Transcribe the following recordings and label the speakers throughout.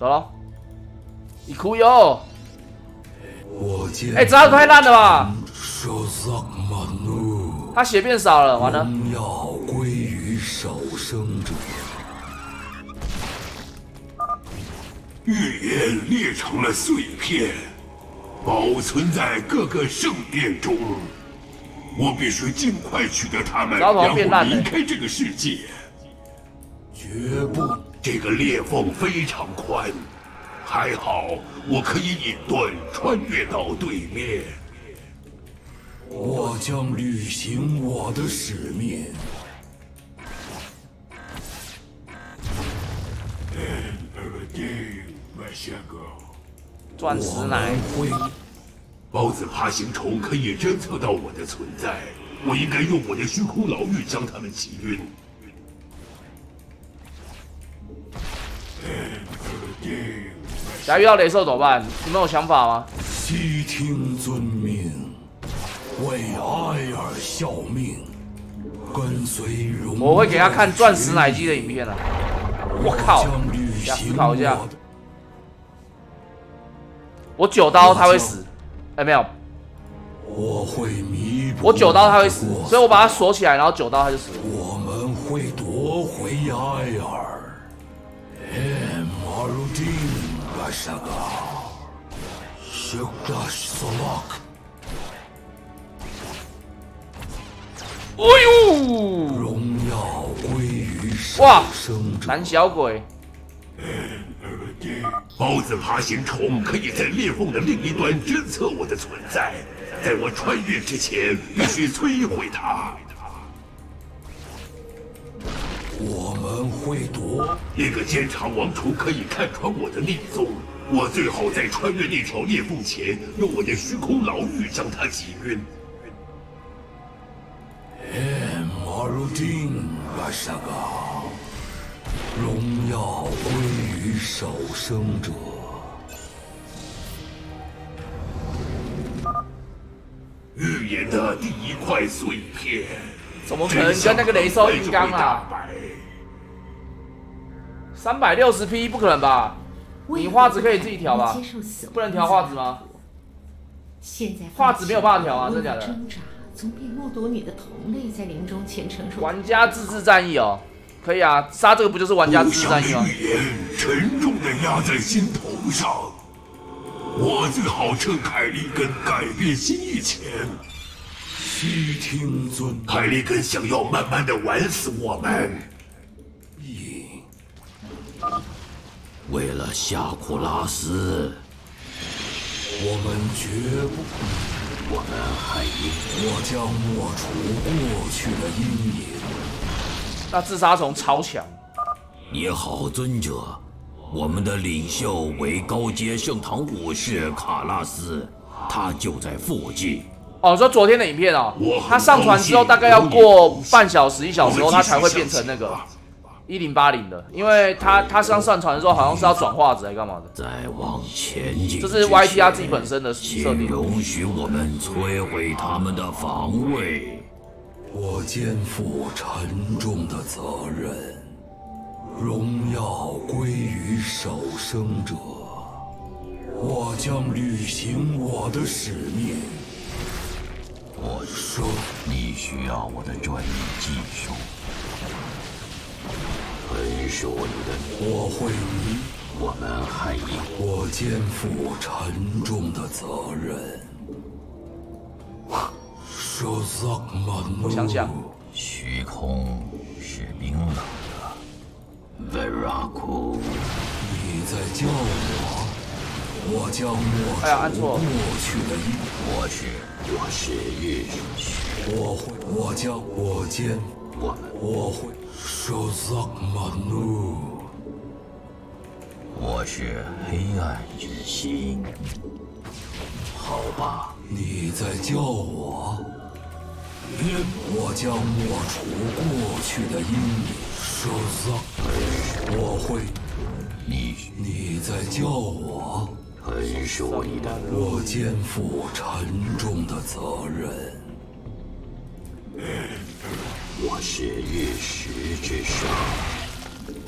Speaker 1: 走了。你哭哟！
Speaker 2: 我见
Speaker 1: 哎，这样太烂了吧！他血变少了，完了。
Speaker 2: 荣耀归于守生者。
Speaker 3: 预言裂成了碎片，保存在各个圣殿中。我必须尽快取得它们，
Speaker 1: 糟
Speaker 3: 然后
Speaker 1: 变烂了
Speaker 3: 离开这个世界。
Speaker 2: 绝不，
Speaker 3: 这个裂缝非常宽，还好我可以隐遁穿越到对面。
Speaker 2: 我将履行我的使命。
Speaker 1: 钻石奶，
Speaker 2: 会
Speaker 3: 孢子爬行虫可以侦测到我的存在，我应该用我的虚空牢狱将它们击晕。
Speaker 1: 假如遇到雷兽怎么办？你们有想法吗？
Speaker 2: 悉听遵命，为爱尔效命，跟随荣耀。
Speaker 1: 我会给他看钻石奶机的影片啊。我靠思考一下
Speaker 2: 我
Speaker 1: 九刀他会死，哎没有，
Speaker 2: 我会弥补。
Speaker 1: 我九刀他会死，所以我把他锁起来，然后九刀他就死了。
Speaker 2: 我们会夺回艾尔。拉沙嘎，什达索拉克，
Speaker 1: 哎呦，
Speaker 2: 荣耀归于生者。
Speaker 1: 胆小鬼，
Speaker 3: 孢子爬行虫可以在裂缝的另一端侦测我的存在，在我穿越之前必须摧毁它。
Speaker 2: 我们会夺。
Speaker 3: 那个监察王储可以看穿我的逆踪，我最好在穿越那条裂缝前，用我的虚空牢狱将他击晕。
Speaker 2: 沙嘎，荣耀归于守生者。
Speaker 3: 预言的第一块碎片，
Speaker 1: 怎么可能跟那个雷兽硬刚啊？三百六十 P 不可能吧？你画质可以自己调吧不能调画质吗？
Speaker 4: 现在
Speaker 1: 画质没有办法调啊真的假的
Speaker 4: 挣扎，总比目睹你的同类在临终前承受。
Speaker 1: 玩家自制战役哦，可以啊，杀这个不就是玩家自制战役吗？
Speaker 3: 沉重的压在心头上，我最好趁凯利根改变心意前。
Speaker 2: 悉听尊，
Speaker 3: 海利根想要慢慢的玩死我们。
Speaker 5: 为了夏库拉斯，
Speaker 2: 我们绝不，
Speaker 5: 我们还应
Speaker 2: 我将抹除过去的阴影。
Speaker 1: 那自杀虫超强，
Speaker 5: 你好，尊者。我们的领袖为高阶圣堂武士卡拉斯，他就在附近。
Speaker 1: 哦，你说昨天的影片哦
Speaker 3: 我，很
Speaker 1: 他上传之后大概要过半小时一小时后，他才会变成那个一零八零的，因为他他刚上传的时候好像是要转画质还干嘛的，
Speaker 5: 再往前进
Speaker 1: 这是
Speaker 5: 之
Speaker 1: YT 他
Speaker 5: 前
Speaker 1: 自己本身的设
Speaker 5: 请
Speaker 1: 定。
Speaker 5: 容许我们摧毁他们的防卫。
Speaker 2: 我肩负沉重的责任，荣耀归于守生者。我将履行我的使命。
Speaker 5: 我说，你需要我的专业技术，很属你的，
Speaker 2: 我会弥，
Speaker 5: 我们还以
Speaker 2: 我肩负沉重的责任。说萨曼努，
Speaker 1: 我想想
Speaker 5: 虚空是冰冷的。Veraku，
Speaker 2: 你在叫我，我将抹
Speaker 1: 哎呀按错
Speaker 2: 除过去的阴
Speaker 5: 我是我是日，
Speaker 2: 我会，我将我肩，
Speaker 5: 我们
Speaker 2: 我会说萨曼努。
Speaker 5: 我是黑暗之心。好吧，
Speaker 2: 你在叫我，我将抹除过去的阴影。说萨，我会，
Speaker 5: 你
Speaker 2: 你在叫我，
Speaker 5: 很属你的，
Speaker 2: 我肩负沉重的责任。
Speaker 5: 我是日食之上，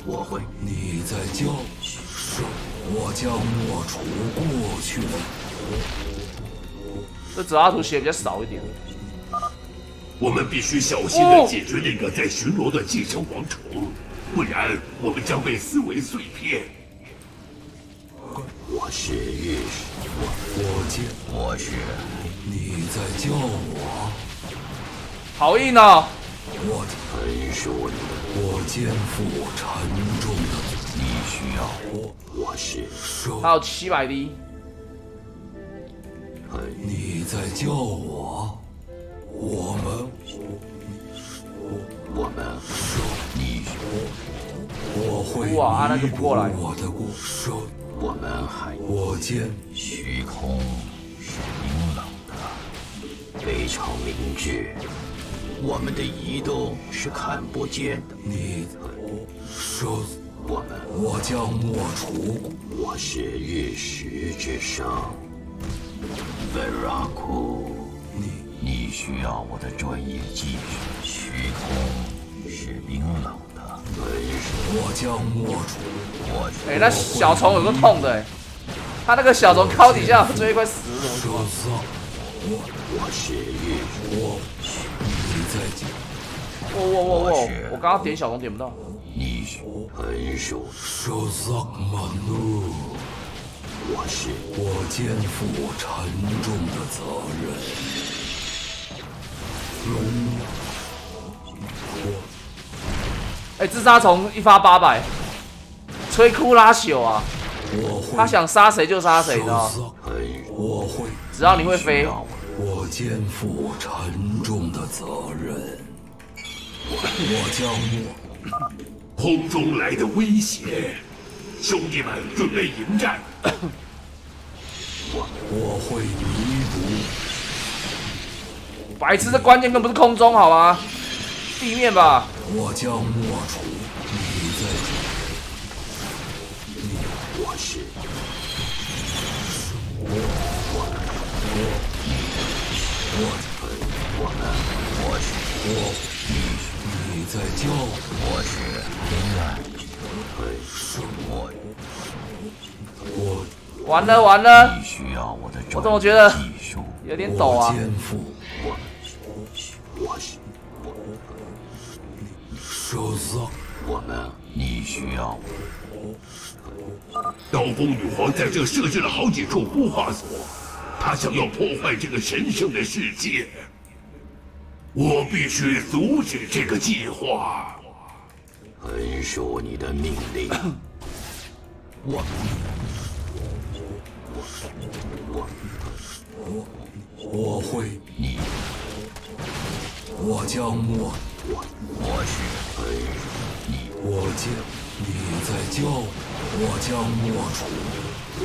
Speaker 5: 我会
Speaker 2: 你在叫，说我将抹除过去。
Speaker 1: 这泽阿图写比较少一点。
Speaker 3: 我们必须小心的解决那个在巡逻的寄生王虫，不然我们将被撕为碎片。
Speaker 5: 是，
Speaker 2: 我见
Speaker 5: 我。是
Speaker 2: 你在叫我，
Speaker 1: 好硬哦！
Speaker 2: 我
Speaker 5: 很属你，
Speaker 2: 我肩负沉重的
Speaker 5: 你需要
Speaker 2: 我
Speaker 5: 我是
Speaker 2: 手
Speaker 1: 还。有七百滴，
Speaker 2: 你在叫我，我们
Speaker 5: 我们你
Speaker 2: 我会
Speaker 1: 哇啊那个
Speaker 2: 弥补我的过手。
Speaker 5: 我们还
Speaker 2: 我见
Speaker 5: 虚空是冰冷的，非常明智。我们的移动是看不见的。
Speaker 2: 你说，
Speaker 5: 我们
Speaker 2: 我将抹除。
Speaker 5: 我是日食之上，Veraku。
Speaker 2: 你
Speaker 5: 你需要我的专业技术。虚空是冰冷，
Speaker 2: 我将抹除。
Speaker 5: 我
Speaker 1: 哎、那小虫有个痛的哎，他那个小虫靠底下追快死了，
Speaker 2: 手上，
Speaker 5: 我是日
Speaker 2: 我你在讲。
Speaker 1: 我我我我！我刚刚点小虫点不到，
Speaker 5: 你是很属
Speaker 2: 手上满路，
Speaker 5: 我是
Speaker 2: 我肩负沉重的责任。荣
Speaker 1: 哎、自杀虫一发八百，摧枯拉朽啊！他想杀谁就杀谁，你知道吗？
Speaker 2: 手上
Speaker 5: 很
Speaker 2: 我会，
Speaker 1: 只要你会飞，
Speaker 2: 我肩负沉重的责任。我将我，
Speaker 3: 空中来的威胁，兄弟们准备迎战。
Speaker 2: 我会弥补。
Speaker 1: 白痴，这关键根本不是空中好吗？地面吧？
Speaker 2: 我将抹除你在你
Speaker 5: 我是
Speaker 2: 我，你在叫我，
Speaker 5: 我是黑暗之我
Speaker 2: 我
Speaker 1: 完了完了，
Speaker 5: 你需要我的
Speaker 1: 我怎么觉得？有点抖啊？
Speaker 2: 我肩负
Speaker 5: 我是
Speaker 2: 手上。
Speaker 5: 我们，你需要
Speaker 3: 刀锋女皇在这设置了好几处孵化所，她想要破坏这个神圣的世界。我必须阻止这个计划。
Speaker 5: 很属你的命令。我
Speaker 2: 我我会，
Speaker 5: 你
Speaker 2: 我将抹，
Speaker 5: 我我是很你
Speaker 2: 我见你在叫我，将抹除。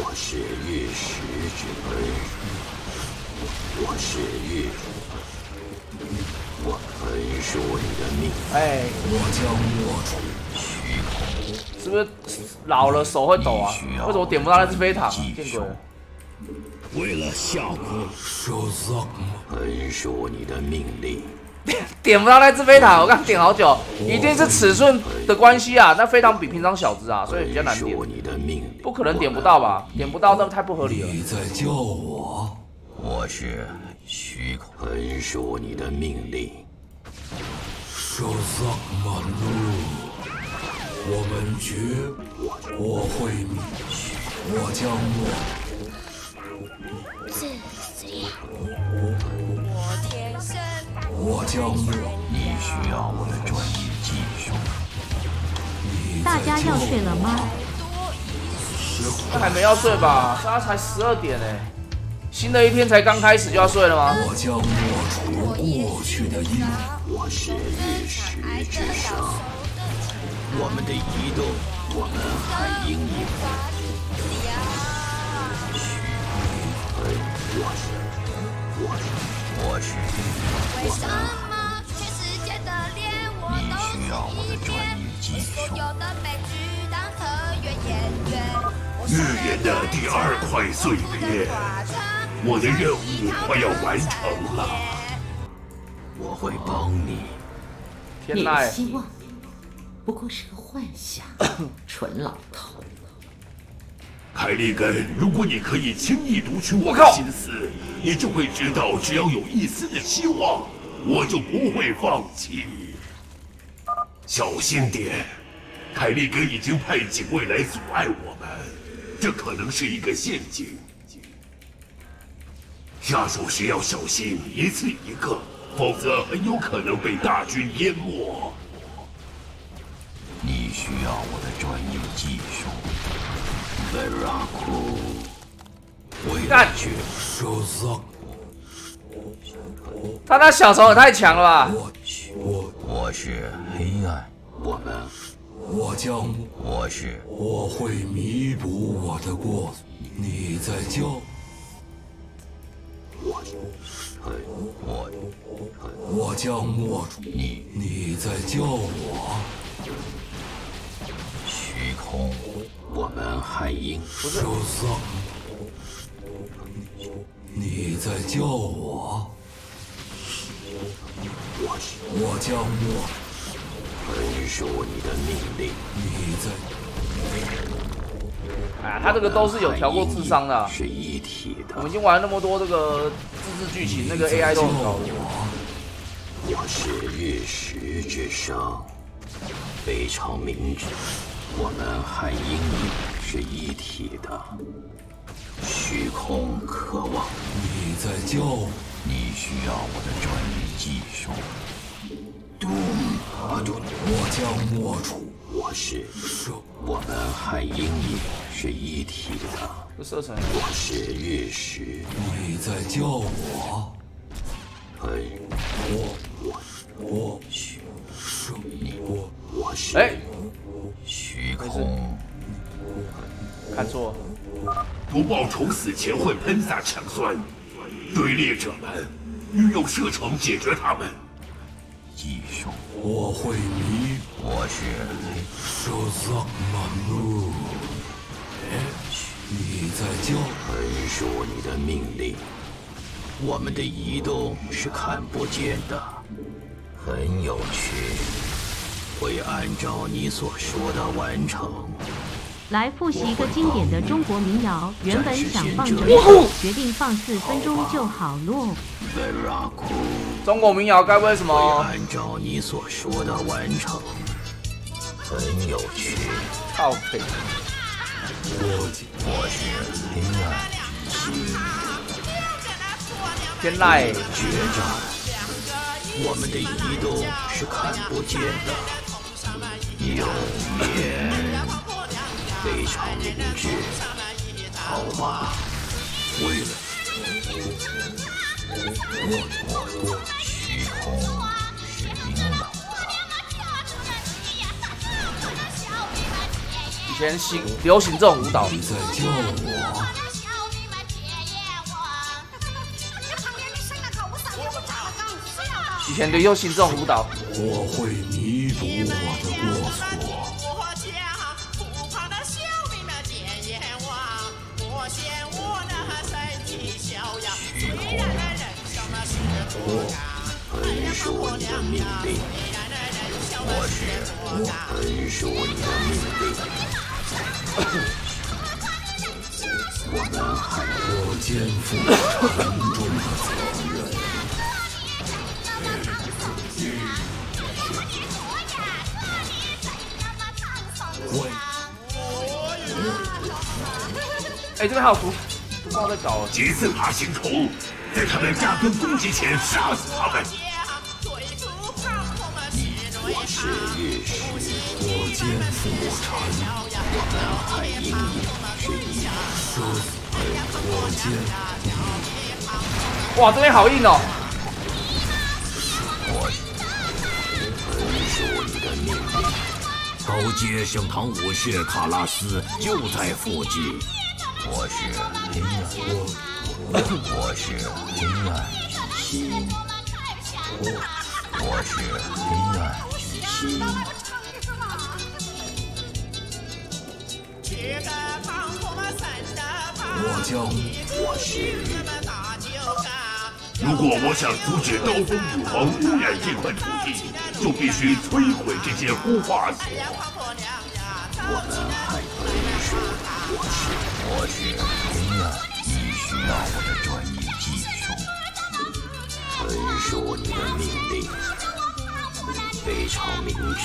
Speaker 5: 我是玉石之本，我是玉，我很属你的命。
Speaker 1: 哎、
Speaker 2: 我将抹除。
Speaker 5: 虚空
Speaker 1: 是不是老了手会抖啊？为什么点不到那只飞塔、啊？见鬼了！
Speaker 5: 为了效果，
Speaker 2: 手上
Speaker 5: 很属你的命令。
Speaker 1: 点不到那只飞塔，我刚点好久，一定是尺寸的关系啊。那飞塔比平常小只啊，所以比较难点
Speaker 5: 很属。你的命。
Speaker 1: 不可能点不到吧？点不到那太不合理了。
Speaker 2: 你在叫我，
Speaker 5: 我是虚空，很属你的命令。
Speaker 2: 手上满路。我们绝，我会你，我将抹。我将抹。
Speaker 5: 你需要我的专业技术。
Speaker 6: 大家要睡了吗？
Speaker 1: 那还没要睡吧？现在才十二点呢，新的一天才刚开始就要睡了吗？
Speaker 2: 我将抹除过去的阴。
Speaker 5: 我是日食之上，我们的移动，我们还应影。我是，我是，我是，
Speaker 7: 为什么全世界的脸我
Speaker 5: 你
Speaker 7: 都
Speaker 5: 需要我的专
Speaker 7: 是一遍
Speaker 5: 业技
Speaker 7: 所
Speaker 5: 术。
Speaker 7: 有的悲剧当和原演员。
Speaker 3: 预言的第二块碎片，我的任务快要完成了。
Speaker 5: 我会帮你。
Speaker 4: 你
Speaker 1: 天籁
Speaker 4: 的，希望不过是个幻想，蠢老头。
Speaker 3: 凯利根，如果你可以轻易读取我
Speaker 1: 我靠
Speaker 3: 的心思，你就会知道，只要有一丝的希望，我就不会放弃。小心点，凯利根已经派警卫来阻碍我们，这可能是一个陷阱。下手时要小心，一次一个，否则很有可能被大军淹没。
Speaker 5: 你需要我的专业技术，Veraku。我
Speaker 1: 干
Speaker 5: 要去，
Speaker 1: 他那小丑也太强了吧！
Speaker 2: 我我
Speaker 5: 我是黑暗，我们，
Speaker 2: 我将
Speaker 5: 我是
Speaker 2: 我会弥补我的过错。你在叫
Speaker 5: 我，我，
Speaker 2: 我将握住
Speaker 5: 你
Speaker 2: 你在叫我，
Speaker 5: 虚空，我们海鹰，
Speaker 2: 受伤。你在叫我，
Speaker 5: 我是
Speaker 2: 我将我
Speaker 5: 遵守你的命令。
Speaker 2: 你在
Speaker 1: 哎呀，他这个都是有调过智商的啊、
Speaker 5: 是一体的。
Speaker 1: 我们已经玩了那么多这个自制剧情，那个 AI 都很高的。
Speaker 5: 我是日食之上，非常明智。我们海阴影是一体的。虚空渴望，
Speaker 2: 你在教我，
Speaker 5: 你需要我的专业技术。嘟啊嘟，
Speaker 2: 我将握住
Speaker 5: 我是。
Speaker 2: 受
Speaker 5: 我们海鹰也是一体的。
Speaker 1: 这射程
Speaker 5: 我是日食，
Speaker 2: 你在教我，
Speaker 5: 嘿
Speaker 2: 我
Speaker 5: 我
Speaker 2: 我
Speaker 5: 虚
Speaker 2: 受
Speaker 5: 你
Speaker 2: 我
Speaker 5: 我是。
Speaker 1: 哎
Speaker 5: 虚空。
Speaker 1: 看错了，
Speaker 3: 毒爆虫死前会喷洒强酸，对猎者们运用射程解决他们。
Speaker 5: 技术，
Speaker 2: 我会弥
Speaker 5: 我是
Speaker 2: 受伤满路。你在叫
Speaker 5: 很属你的命令。我们的移动是看不见的，很有趣，会按照你所说的完成。
Speaker 6: 来复习一个经典的中国民谣，原本想放整
Speaker 5: 哇
Speaker 6: 首，决定放四分钟就好咯。
Speaker 1: 中国民谣该不会什
Speaker 5: 会
Speaker 1: 么？
Speaker 5: 按照你所说的完成，很有趣。
Speaker 1: 靠背，
Speaker 5: 我是黑暗之心
Speaker 1: 天籁
Speaker 5: 决战，我们的移动是看不见的，有眼，非常明智。好吧，为了我我虚空是冰冷的，
Speaker 1: 以前行流行这种舞蹈，
Speaker 2: 你在教我，
Speaker 1: 以前流行这种舞蹈，
Speaker 2: 我会弥补我的过错。
Speaker 8: 是不干，
Speaker 5: 很属你的命令，
Speaker 8: 虽然那人生那是不干。
Speaker 5: 很属你的命令。我们还
Speaker 2: 我肩负沉重的责任。我
Speaker 1: 哎、这边还有毒，不知道在搞了。
Speaker 3: 劫色爬行虫，在他们扎根攻击前杀死他们。
Speaker 8: 我们是
Speaker 5: 我是日食，
Speaker 2: 我肩负沉
Speaker 5: 我们海鹰也是一样。
Speaker 2: 受，我肩
Speaker 1: 哇，这边好硬哦！
Speaker 5: 我很属你的命令。高阶圣堂武士卡拉斯就在附近。我是黑暗，我我是黑暗之心，我我是黑暗心。
Speaker 8: 我们生的胖，
Speaker 2: 我将。
Speaker 5: 我是。
Speaker 3: 如果我想阻止刀锋女皇污染这块土地，就必须摧毁这些孵化所。
Speaker 5: 我们还很属，我是是，你需要我的专业技术。纯属你的命令，非常明智。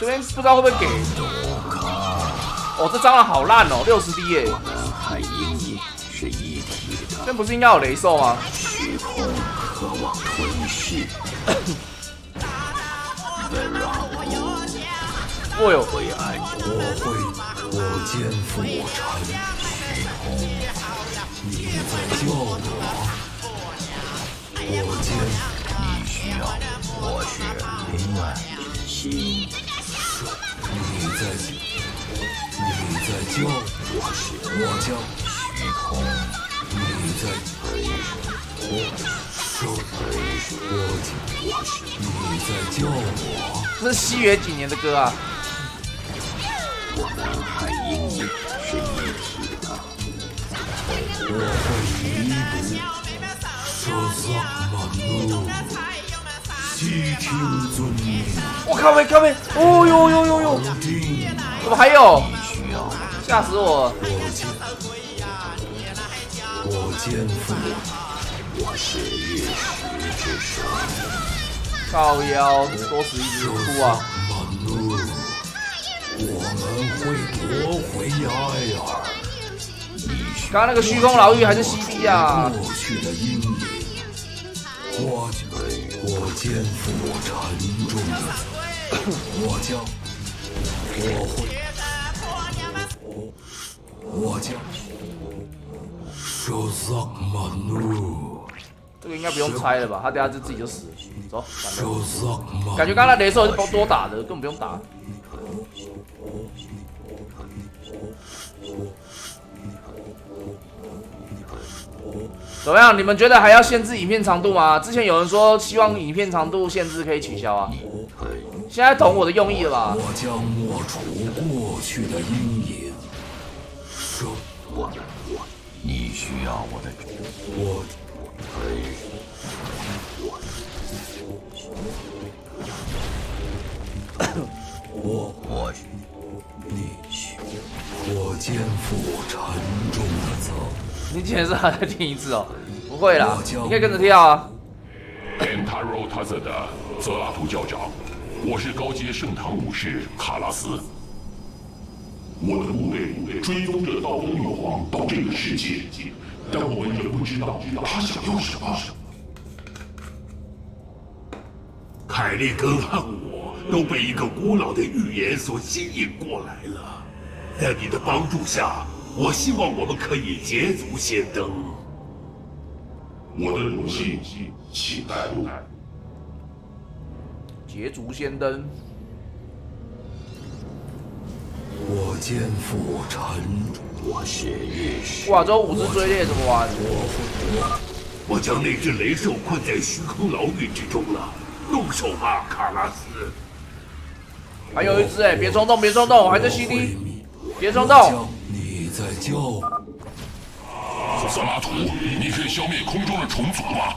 Speaker 1: 这边不知道会不会给。哦，这蟑螂好烂哦，六十滴耶。
Speaker 5: 和阴影是一体的。
Speaker 1: 这不是应该有雷兽吗？
Speaker 5: 虚空渴望吞噬。本让
Speaker 1: 我有
Speaker 5: 灰暗，
Speaker 2: 我会，我肩负尘在叫我，我肩，
Speaker 5: 你需要，我是黑暗心。
Speaker 2: 你在，你在叫，
Speaker 5: 我是
Speaker 2: 我叫
Speaker 5: 虚空。
Speaker 2: 你在
Speaker 5: 我
Speaker 2: 手，我将，
Speaker 5: 我是
Speaker 2: 你在叫我。
Speaker 1: 这是西元几年的歌啊？
Speaker 5: 我们和阴影是一体的。
Speaker 2: 我会弥补舍萨满怒，悉听遵命。
Speaker 1: 我靠没靠没！哦呦呦呦呦！怎么还有？吓死我！
Speaker 2: 我肩，我肩负
Speaker 5: 我是日食之神。
Speaker 1: 靠腰，多死一只哭啊！
Speaker 2: 满怒，我们会夺回艾尔。
Speaker 1: 刚刚那个虚空牢狱还是 CD 啊？
Speaker 2: 过去的阴影，我我肩负沉重的，我将，我会，我将，舍萨满怒，
Speaker 1: 这个应该不用猜了吧？他等下就自己就死了。走，反正。感觉刚才雷兽是多打的，根本不用打。怎么样？你们觉得还要限制影片长度吗？之前有人说希望影片长度限制可以取消啊。现在懂我的用意了吧？
Speaker 2: 我将抹除过去的阴影。舍，
Speaker 5: 我，我，你需要我的，
Speaker 2: 我我
Speaker 5: 我
Speaker 2: 你，我肩负沉。
Speaker 1: 你竟然是还在听一次哦？不会啦，你可以跟着跳啊。
Speaker 3: Entaro t a z 的泽拉图教长，我是高阶圣堂武士卡拉斯。我的部队追踪着刀锋女皇到这个世界，但我们也不知道她想要什么。凯利根和我都被一个古老的预言所吸引过来了。在你的帮助下，我希望我们可以捷足先登。我的荣幸，请带路。
Speaker 1: 捷足先登。
Speaker 2: 我肩负沉重，
Speaker 5: 我是日食。
Speaker 1: 哇，这种五只追猎怎么玩？
Speaker 3: 我将那只雷兽困在虚空牢狱之中了，动手吧，卡拉斯！
Speaker 1: 还有一只哎，别冲动，别冲动，我还在 CD，别冲动。
Speaker 2: 在叫我。
Speaker 3: 萨拉图，你可以消灭空中的虫族吗？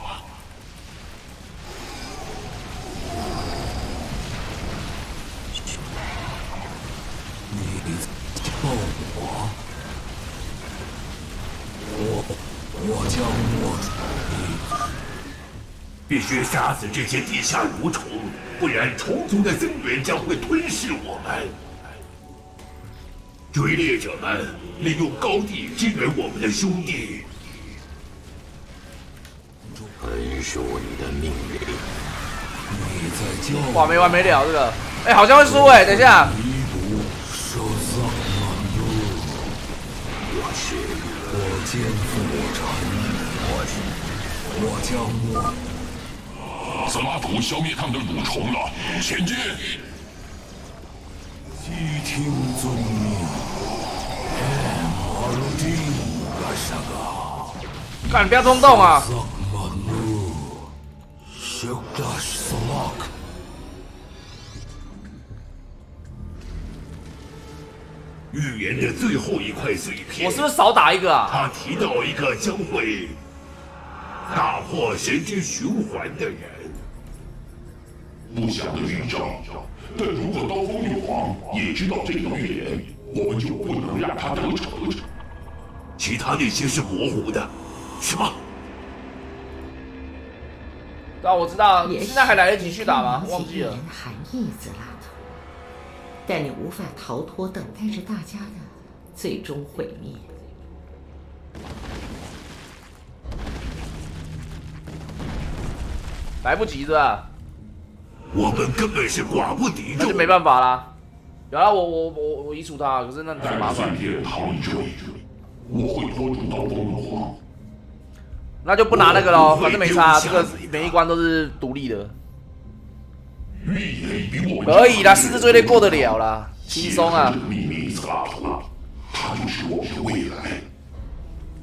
Speaker 2: 你叫我，我我将我
Speaker 3: 必须杀死这些地下蠕虫，不然虫族的增援将会吞噬我们。追猎者们利用高地支援我们的兄弟。
Speaker 5: 纯属你的命令。
Speaker 2: 你在叫
Speaker 1: 哇，没完没了这个，哎，好像会输哎，等一下。
Speaker 2: 肩负沉，
Speaker 5: 我是
Speaker 2: 我将我
Speaker 3: 萨拉图消灭他们的蠕虫了，前进！
Speaker 2: 悉听遵命。马鲁丁干
Speaker 1: 不要冲动啊！
Speaker 3: 预言的最后一块碎片，
Speaker 1: 我是不是少打一个啊？
Speaker 3: 他提到一个将会打破神之循环的人。不祥的预兆，但如果刀锋女皇也知道这个预言，我们就不能让她得逞。其他那些是模糊的，是吗？
Speaker 1: 对啊，我知道，现在还来得及去打吗？忘记了
Speaker 4: 预言。含义，兹拉图，但你无法逃脱等待着大家的最终毁灭。
Speaker 1: 来不及是吧？
Speaker 3: 我们根本是寡不敌众
Speaker 1: 那就。没办法啦。有啦，我我我我移除他，可是那很麻烦，
Speaker 3: 我会拖住刀锋的话。
Speaker 1: 那就不拿那个喽，反正没差，这个每一关都是独立的，可以啦，四只追猎过得了啦，轻松啊。
Speaker 3: 秘密斯拉图，他就是我们的未来。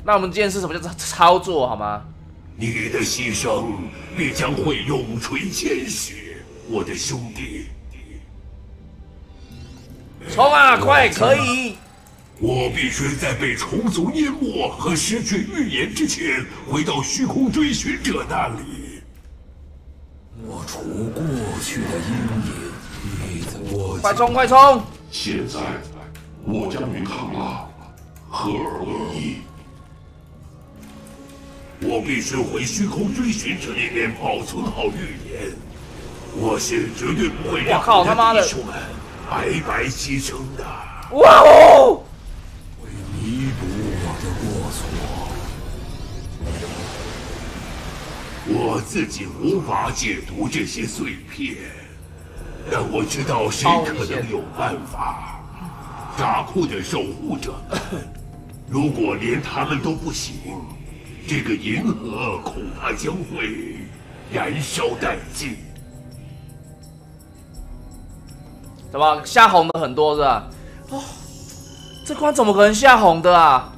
Speaker 1: 那我们今天是什么叫做操作好吗？
Speaker 3: 你的牺牲必将会永垂千史，我的兄弟。
Speaker 1: 冲啊，快，可以！
Speaker 3: 我必须在被虫族淹没和失去预言之前，回到虚空追寻者那里。
Speaker 2: 抹除过去的阴影，
Speaker 1: 快冲，快冲！
Speaker 3: 现在，我将与卡拉合而为一。我必须回虚空追寻者那边保存好预言。我是绝对不会让
Speaker 1: 我靠他妈的
Speaker 3: 我弟兄们白白牺牲的。
Speaker 1: 哇哦！
Speaker 2: 弥补我的过错。
Speaker 3: 我自己无法解读这些碎片，但我知道谁可能有办法。扎库的守护者们，如果连他们都不行，这个银河恐怕将会燃烧殆尽。
Speaker 1: 怎么下红的很多是吧？哦，这关怎么可能下红的啊？